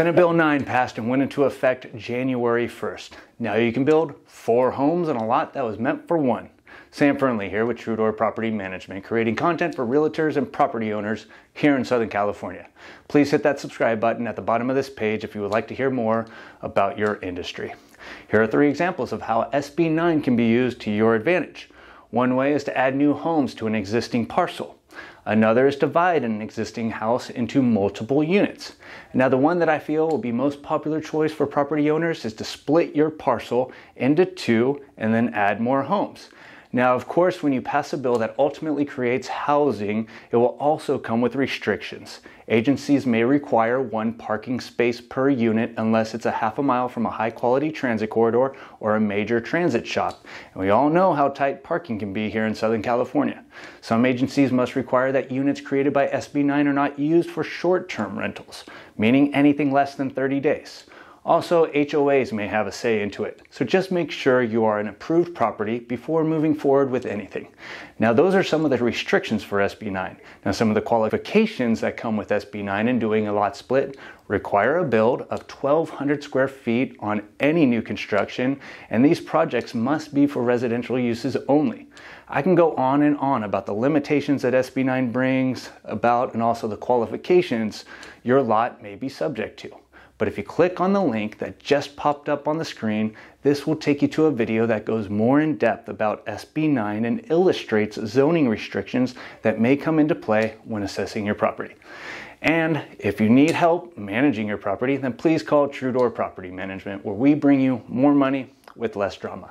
Senate Bill 9 passed and went into effect January 1st. Now you can build four homes on a lot that was meant for one. Sam Fernley here with TrueDoor Property Management, creating content for realtors and property owners here in Southern California. Please hit that subscribe button at the bottom of this page if you would like to hear more about your industry. Here are three examples of how SB 9 can be used to your advantage. One way is to add new homes to an existing parcel. Another is divide an existing house into multiple units. Now the one that I feel will be most popular choice for property owners is to split your parcel into two and then add more homes. Now, of course, when you pass a bill that ultimately creates housing, it will also come with restrictions. Agencies may require one parking space per unit unless it's a half a mile from a high quality transit corridor or a major transit stop. And we all know how tight parking can be here in Southern California. Some agencies must require that units created by SB 9 are not used for short term rentals, meaning anything less than 30 days. Also, HOAs may have a say into it, so just make sure you are an approved property before moving forward with anything. Now, those are some of the restrictions for SB9. Now, some of the qualifications that come with SB9 and doing a lot split require a build of 1,200 square feet on any new construction, and these projects must be for residential uses only. I can go on and on about the limitations that SB9 brings about and also the qualifications your lot may be subject to. But if you click on the link that just popped up on the screen, this will take you to a video that goes more in depth about SB9 and illustrates zoning restrictions that may come into play when assessing your property. And if you need help managing your property, then please call TrueDoor Property Management, where we bring you more money with less drama.